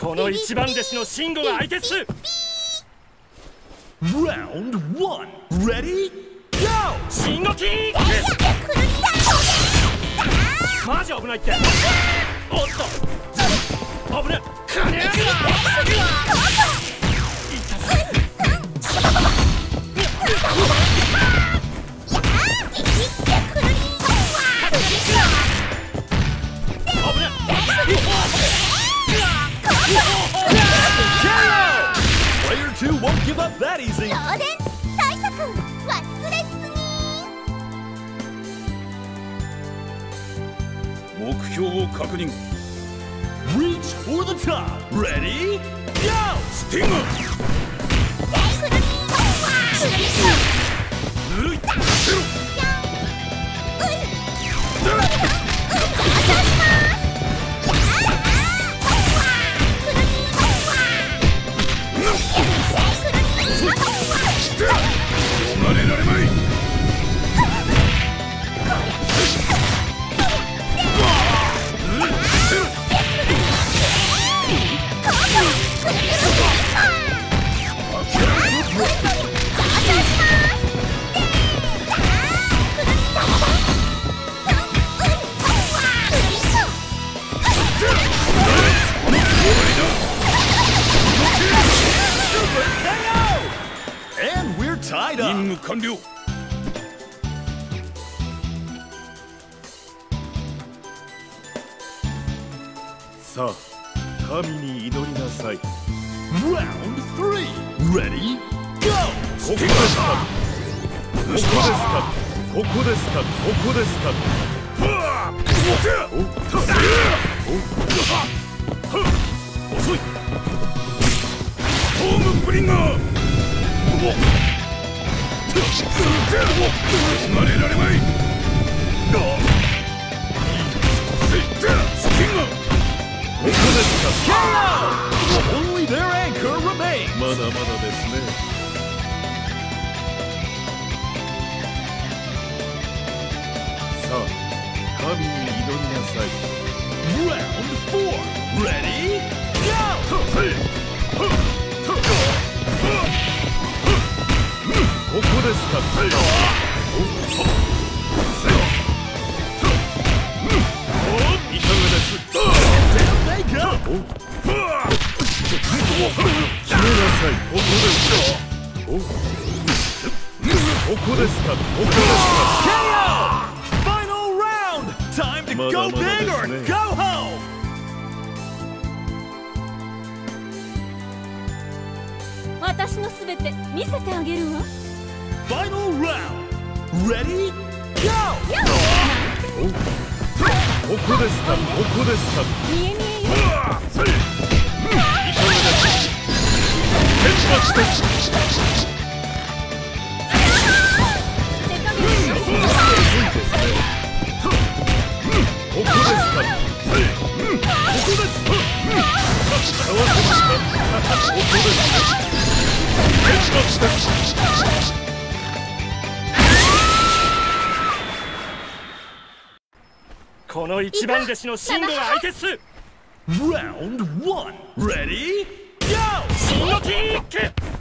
この一番弟子の慎吾が相手っす Round one. Ready? Go! 慎吾キックマジ危ないっておっと危ねえ金上げだ標を確認 Reach for the top Ready? Go! スティング 完了。さあ神に祈りなさい。Round 3 Ready? Go! ここですか。ここですか。ここですか。ここですか。遅い。ストームブリンガー。離れられまいスイッタースティンガーここですか KO! Only their anchor remains まだまだですねさあ神に祈りなさいだ big です or ね go home! 私のすべて見せてあげるわ Final round! Ready? Go! ここですかここですか見え見えよ手加減しここですかここですか合わせましたここですこの一番弟子の慎吾が相手っす Round 1 Ready? Go! キック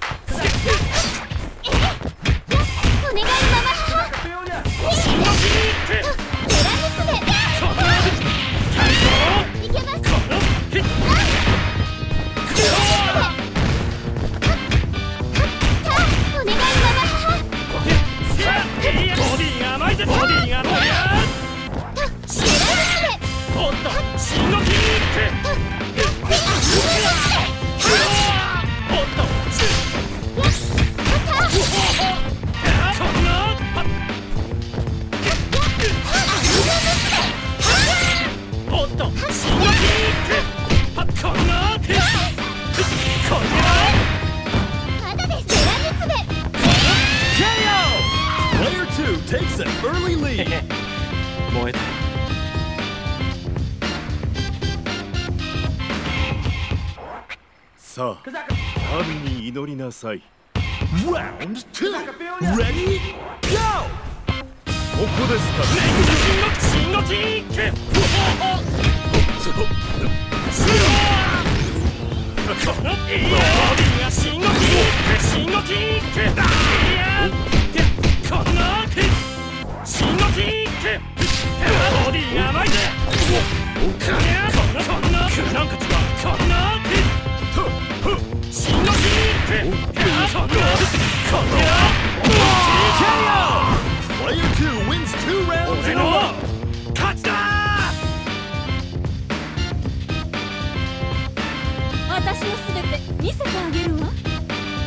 燃えたさあ神に祈りなさい。Round 2 Ready? Go! ここですか慎吾キックこのい。や私のすべて見せてあげるわ。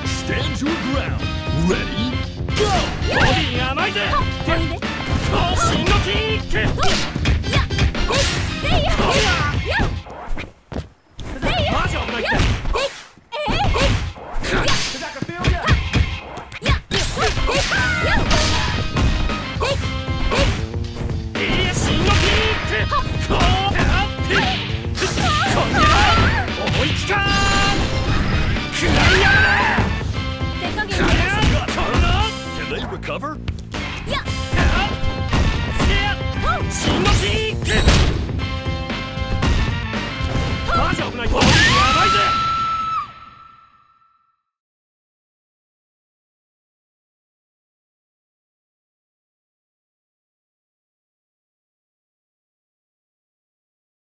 Stand your ground. Ready? Go! ボディが甘いぜ!おいで!信号キックやほいせいややマジ危ないっ